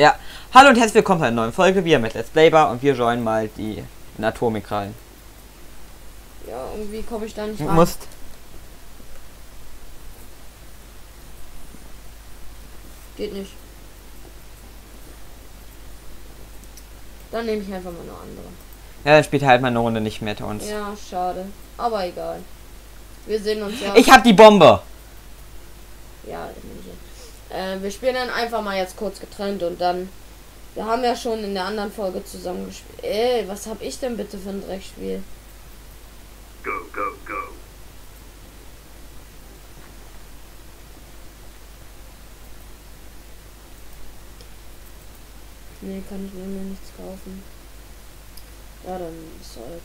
Ja, hallo und herzlich willkommen zu einer neuen Folge wieder mit Let's Play Bar und wir joinen mal die in Atomik rein. Ja, irgendwie komme ich da nicht Du rein. musst. Geht nicht. Dann nehme ich einfach mal eine andere. Ja, dann spielt halt mal eine Runde nicht mit uns. Ja, schade. Aber egal. Wir sehen uns ja. Ich hab die Bombe! Ja, das nehme ich jetzt. Äh, wir spielen dann einfach mal jetzt kurz getrennt und dann. Wir haben ja schon in der anderen Folge zusammen gespielt. Ey, was hab ich denn bitte für ein Dreckspiel? Go, go, go. Nee, kann ich mir nichts kaufen. Ja, dann soll.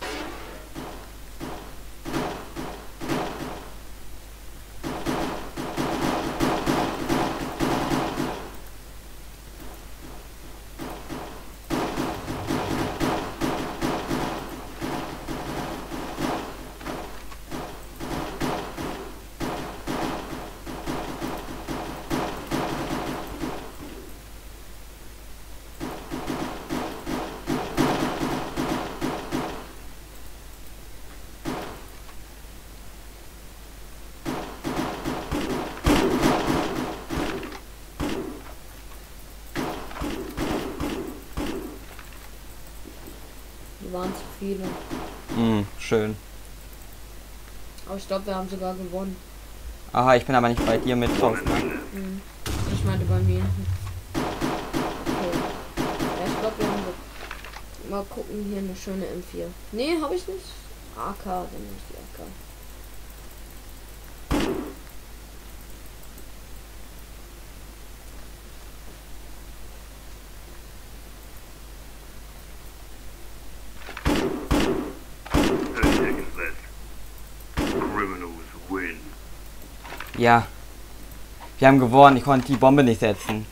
Waren zu viele. Hm, schön. Aber ich glaube, wir haben sogar gewonnen. Aha, ich bin aber nicht bei dir mit drauf. Ne? Hm. Ich meinte bei mir. Okay. Ja, ich glaube, wir haben Mal gucken, hier eine schöne M4. Nee, habe ich nicht. AK, dann ich die AK. Thirty seconds left. Criminals win. Ja. Wir haben gewonnen, ich konnte die Bombe nicht setzen.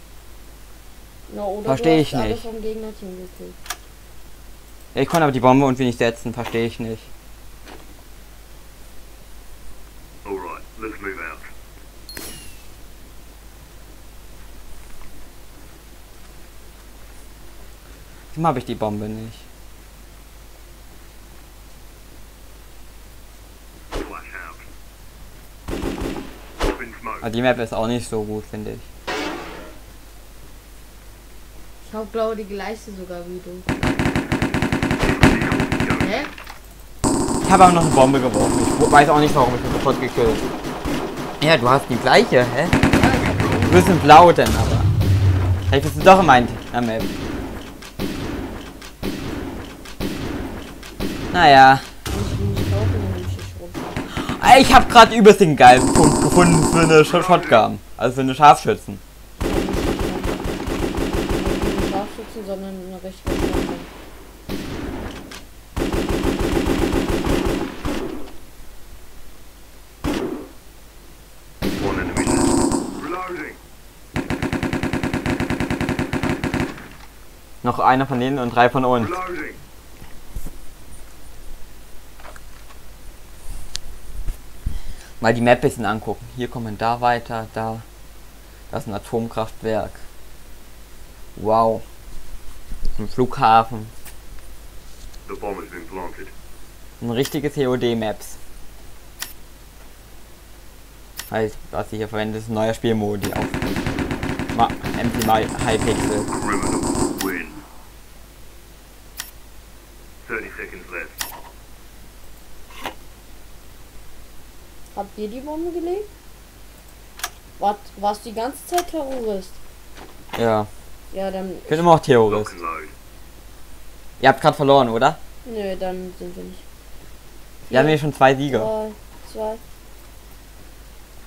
Na, oder Versteh du ich nicht. vom Gegnerteam gekillt. Ja, ich konnte aber die Bombe und wir nicht setzen, verstehe ich nicht. Alright, let's move out. Warum habe ich die Bombe nicht? Flash out. Drop in smoke. Aber die Map ist auch nicht so gut, finde ich. Ich habe, glaube die gleiche sogar wie du. Hä? Ich habe aber noch eine Bombe geworfen. Ich weiß auch nicht, warum ich mich sofort gekillt. Ja, du hast die gleiche, hä? Du bist ein Blau denn aber. Vielleicht bist du doch in meiner Map. Naja. Ich habe gerade übelst den geilen Punkt gefunden für eine Sh- Shotgun. Also für eine Scharfschützen. Nicht Scharfschützen, sondern eine richtige Shotgun. Noch einer von denen und drei von uns. Reloading. Mal die Map bisschen angucken. Hier kommen wir da weiter, da. Das ist ein Atomkraftwerk. Wow. Ein Flughafen. The bomb has been planted. Ein richtiges COD-Maps. Heißt, was ich hier verwende, ist ein neuer Spielmodi auf Ma Ma Hypixel. Criminals win. 30 seconds left. Habt ihr die Bombe gelegt? Wart, warst du die ganze Zeit Terrorist? Ja. Ja, dann. Ich bin immer noch Terrorist. Ihr habt gerade verloren, oder? Nö, dann sind wir nicht. Wir haben hier schon zwei Siege. Drei, zwei.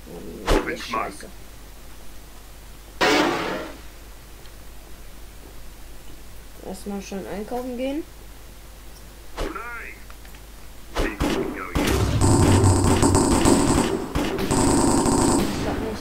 Nee. Erstmal schön einkaufen gehen.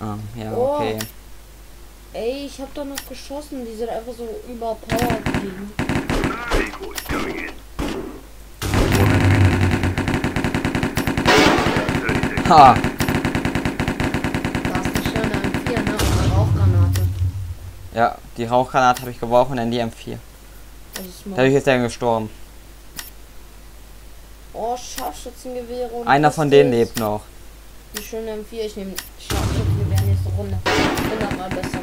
Ah, ja, Oh. okay. Ey, ich hab doch noch geschossen. Die sind einfach so überpowered fliegen. Decoys going in. One enemy left. 30 seconds. Ha! Da ist eine schöne M4, ne? Und eine Rauchgranate. Ja, die Rauchgranate habe ich geworfen in die M4. Also Smoke. Dadurch ist er gestorben. Oh, Scharfschützengewehre und Einer von denen lebt noch. Die schöne M4. Ich nehme Scharfschützengewehr nächste Runde. 100 mal besser.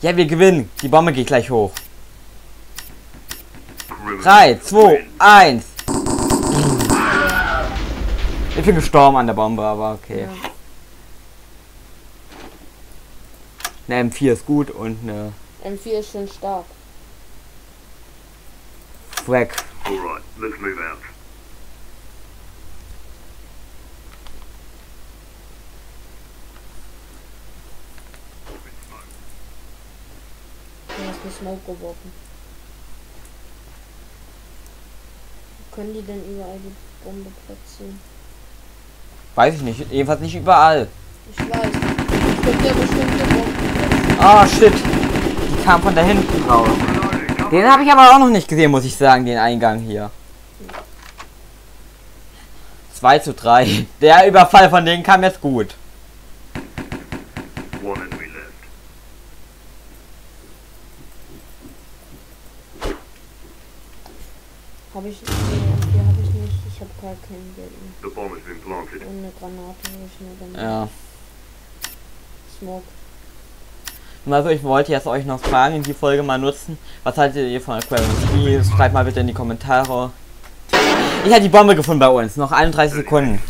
Ja, wir gewinnen. Die Bombe geht gleich hoch. Criminals 3, 2, win. 1. Ich bin gestorben an der Bombe, aber okay. Ja. Eine M4 ist gut und eine M4 ist schon stark. Frack. Alright, let's move out. Smoke geworfen. Wo können die denn überall die Bombe platzieren? Weiß ich nicht. Jedenfalls nicht überall. Ich weiß. Ja bestimmte Bomben. Ah, shit. Die kam von da hinten raus. Den habe ich aber auch noch nicht gesehen, muss ich sagen, den Eingang hier. 2 zu 3. Der Überfall von denen kam jetzt gut. One enemy left. Habe ich. Nee, M4 habe ich nicht. Ich habe gar kein Geld mehr. The bomb has been planted. Und eine Granate habe ich nur dann. Ja. Smoke. Also ich wollte jetzt euch noch fragen, in die Folge mal nutzen. Was haltet ihr von Aquarium Ski? Schreibt mal bitte in die Kommentare. Ich habe die Bombe gefunden bei uns. Noch 31 Sekunden.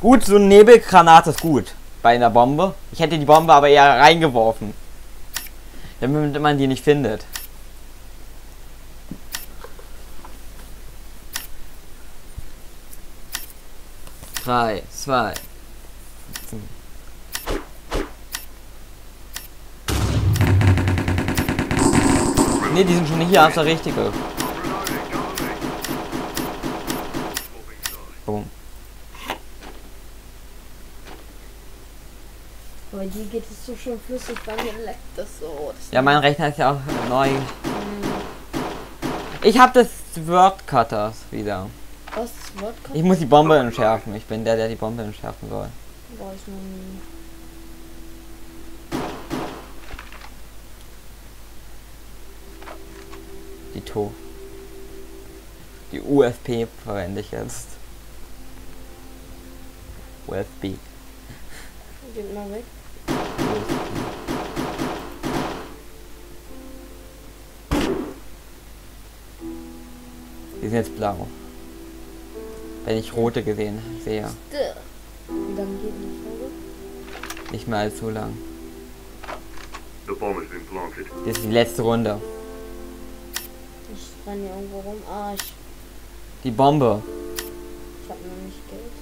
Gut, so eine Nebelgranate ist gut. Bei einer Bombe. Ich hätte die Bombe aber eher reingeworfen. Damit man die nicht findet. Drei, zwei. Ne, die sind schon hier, ist der sides. Boom. Aber die geht es so schön flüssig, bei mir leckt das so. Das Ja, mein Rechner ist ja auch neu. Hm, Ich habe das Word Cutters wieder. Was? Wort Ich muss die Bombe entschärfen. Ich bin der, der die Bombe entschärfen soll. War ich noch nie. Die To. Die UFP verwende ich jetzt. UFB. Geht mal weg. Die sind jetzt blau. Wenn ich rote gesehen sehe. Wie lange geht die Folge? Nicht mehr allzu lang. The bomb has been planted. Das ist die letzte Runde. Ich renne hier irgendwo rum. Ah, ich, Die Bombe. ich hab noch nicht Geld.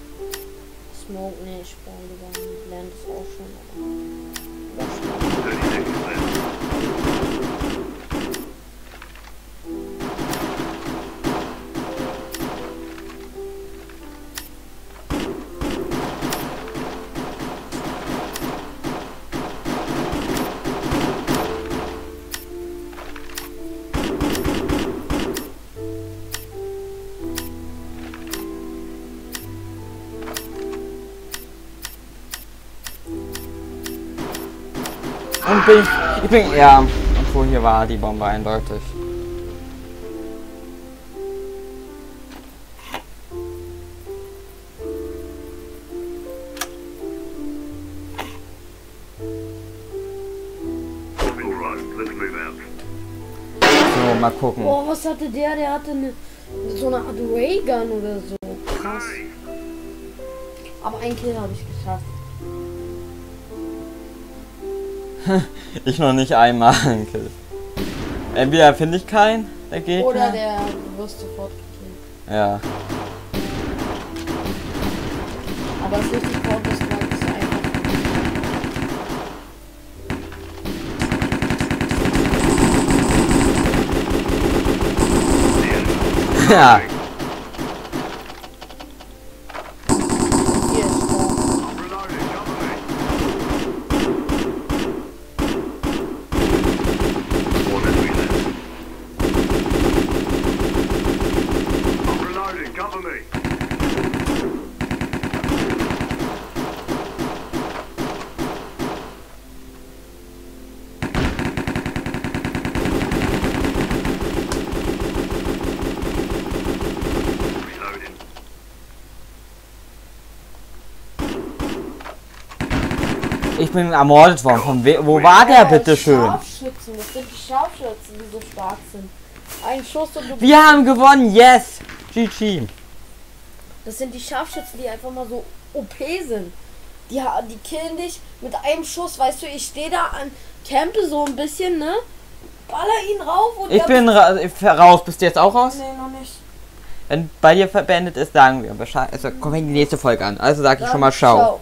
Smoke, nee, ich brauche lieber Land ist auch schon, Und bin ich. Ich bin. Ja. Obwohl hier war die Bombe eindeutig. So, mal gucken. Boah, was hatte der? Der hatte eine, so eine Art Raygun oder so. Krass. Aber ein Kill habe ich geschafft. Ich noch nicht einmal, Onkel. Entweder finde ich keinen, der Gegner. Oder der wirst sofort gekillt. Ja. Aber es ist richtig Counter-Strike ist einfach. Ja. Ich bin ermordet worden. Von we wo war der bitte schön? Scharfschützen, das sind die Scharfschützen, die so stark sind. Ein Schuss und du. Wir haben gewonnen, yes! GG. Das sind die Scharfschützen, die einfach mal so OP sind. Die, die killen dich mit einem Schuss, weißt du, ich stehe da an, campe so ein bisschen, ne? Baller ihn rauf und Ich bin ra raus. Bist du jetzt auch raus? Nee, noch nicht. Wenn bei dir verbeendet ist, sagen wir Bescheid. Also kommen wir in die nächste Folge an. Also sag ich schon mal Dann ciao. ciao.